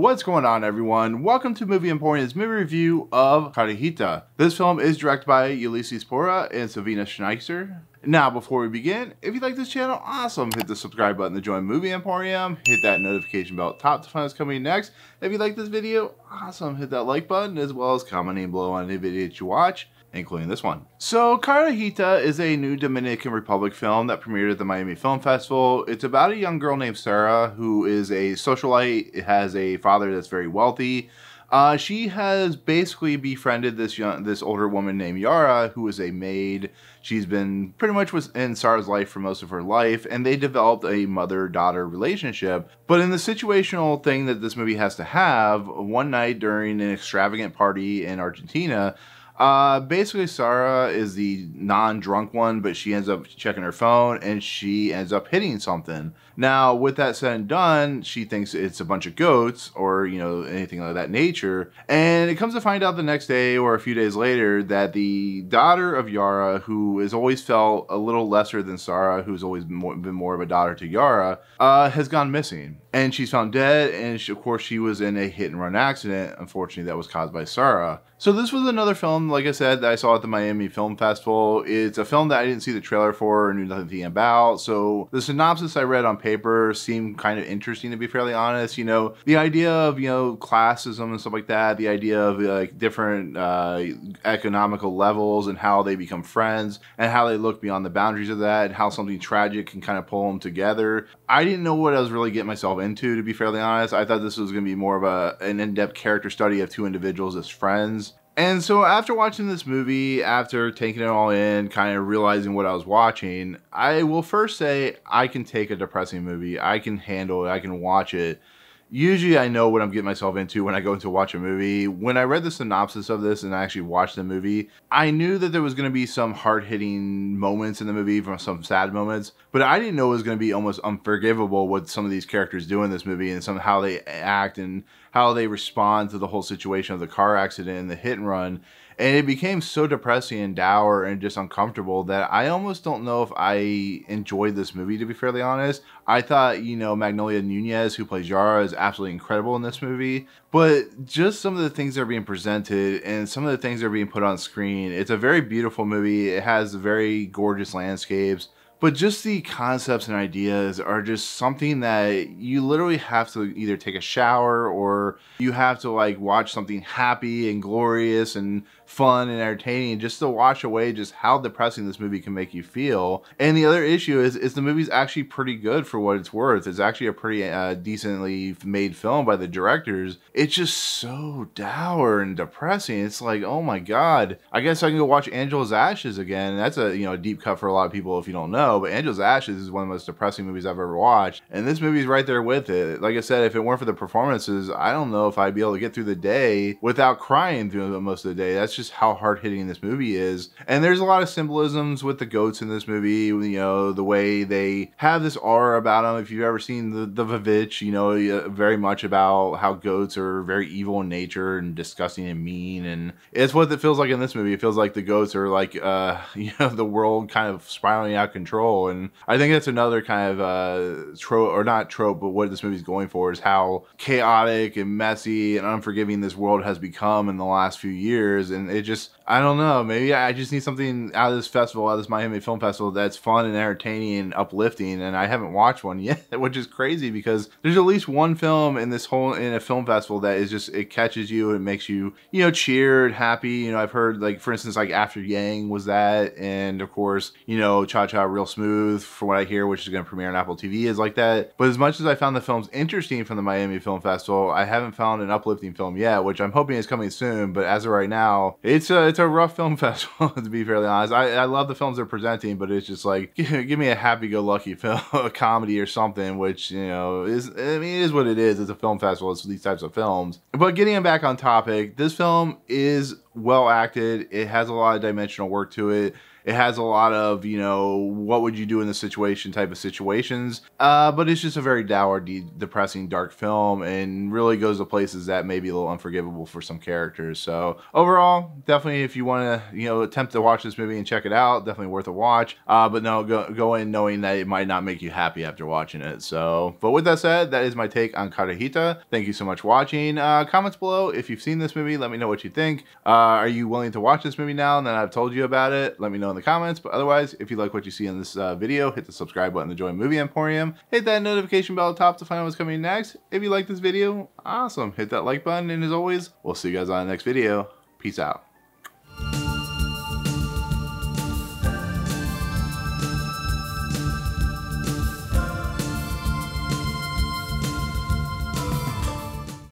What's going on everyone? Welcome to Movie Emporium's movie review of Carajita. This film is directed by Ulises Porra and Silvina Schnicer. Now, before we begin, if you like this channel, awesome. Hit the subscribe button to join Movie Emporium. Hit that notification bell top to find what's coming next. If you like this video, awesome. Hit that like button as well as commenting below on any video that you watch including this one. So, Carajita is a new Dominican Republic film that premiered at the Miami Film Festival. It's about a young girl named Sarah who is a socialite, has a father that's very wealthy. Uh, she has basically befriended this young, this older woman named Yara, who is a maid. She's been pretty much was in Sarah's life for most of her life, and they developed a mother-daughter relationship. But in the situational thing that this movie has to have, one night during an extravagant party in Argentina, uh, basically, Sarah is the non-drunk one, but she ends up checking her phone and she ends up hitting something. Now, with that said and done, she thinks it's a bunch of goats or, you know, anything of that nature. And it comes to find out the next day or a few days later that the daughter of Yara, who has always felt a little lesser than Sarah, who's always been more, of a daughter to Yara, uh, has gone missing. And she's found dead, and she, of course, she was in a hit and run accident, unfortunately, that was caused by Sarah. So, this was another film, like I said, that I saw at the Miami Film Festival. It's a film that I didn't see the trailer for or knew nothing about. So, the synopsis I read on paper seemed kind of interesting to be fairly honest. You know, the idea of, you know, classism and stuff like that, the idea of like different uh, economical levels and how they become friends and how they look beyond the boundaries of that and how something tragic can kind of pull them together. I didn't know what I was really getting myself into, to be fairly honest. I thought this was going to be more of a, an in depth character study of two individuals as friends. And so after watching this movie, after taking it all in, kind of realizing what I was watching, I will first say I can take a depressing movie. I can handle it. I can watch it usually I know what I'm getting myself into when I go to watch a movie. When I read the synopsis of this and I actually watched the movie, I knew that there was going to be some hard hitting moments in the movie, from some sad moments, but I didn't know it was going to be almost unforgivable what some of these characters do in this movie and some how they act and how they respond to the whole situation of the car accident and the hit and run and it became so depressing and dour and just uncomfortable that I almost don't know if I enjoyed this movie to be fairly honest. I thought, you know, Magnolia Nunez, who plays Yara, is absolutely incredible in this movie, but just some of the things that are being presented and some of the things that are being put on screen, it's a very beautiful movie. It has very gorgeous landscapes but just the concepts and ideas are just something that you literally have to either take a shower or you have to like watch something happy and glorious and fun and entertaining just to wash away just how depressing this movie can make you feel. And the other issue is is the movie's actually pretty good for what it's worth. It's actually a pretty uh, decently made film by the directors. It's just so dour and depressing. It's like, oh my god. I guess I can go watch Angela's Ashes again. That's a you know a deep cut for a lot of people if you don't know but Angela's Ashes is one of the most depressing movies I've ever watched. And this movie's right there with it. Like I said, if it weren't for the performances, I don't know if I'd be able to get through the day without crying through most of the day. That's just how hard hitting this movie is. And there's a lot of symbolisms with the goats in this movie, you know, the way they have this aura about them. If you've ever seen the, the you know, very much about how goats are very evil in nature and disgusting and mean. And it's what it feels like in this movie. It feels like the goats are like, uh, you know, the world kind of spiraling out of control control. And I think that's another kind of uh, trope, or not trope, but what this movie's going for is how chaotic and messy and unforgiving this world has become in the last few years. And it just, I don't know. Maybe I just need something out of this festival, out of this Miami Film Festival, that's fun and entertaining and uplifting. And I haven't watched one yet, which is crazy because there's at least one film in this whole in a film festival that is just it catches you and makes you you know cheered, happy. You know, I've heard like for instance like After Yang was that, and of course you know Cha Cha Real Smooth from what I hear, which is going to premiere on Apple TV, is like that. But as much as I found the films interesting from the Miami Film Festival, I haven't found an uplifting film yet, which I'm hoping is coming soon. But as of right now, it's a it's a rough film festival, to be fairly honest. I, I love the films they're presenting, but it's just like, give, give me a happy-go-lucky film, a comedy or something, which, you know, is, I mean, it is what it is. It's a film festival. It's these types of films. But getting back on topic, this film is well acted. It has a lot of dimensional work to it. It has a lot of, you know, what would you do in the situation type of situations. Uh, but it's just a very dour, de- depressing, dark film and really goes to places that may be a little unforgivable for some characters. So overall, definitely if you want to, you know, attempt to watch this movie and check it out, definitely worth a watch. Uh, but no, go, go in knowing that it might not make you happy after watching it. So, but with that said, that is my take on Carajita. Thank you so much for watching. Uh, comments below if you've seen this movie. Let me know what you think. Uh, are you willing to watch this movie now and then I've told you about it? Let me know in the comments. But otherwise, if you like what you see in this uh, video, hit the subscribe button to join Movie Emporium. Hit that notification bell at the top to find out what's coming next. If you like this video, awesome. Hit that like button. And as always, we'll see you guys on the next video. Peace out.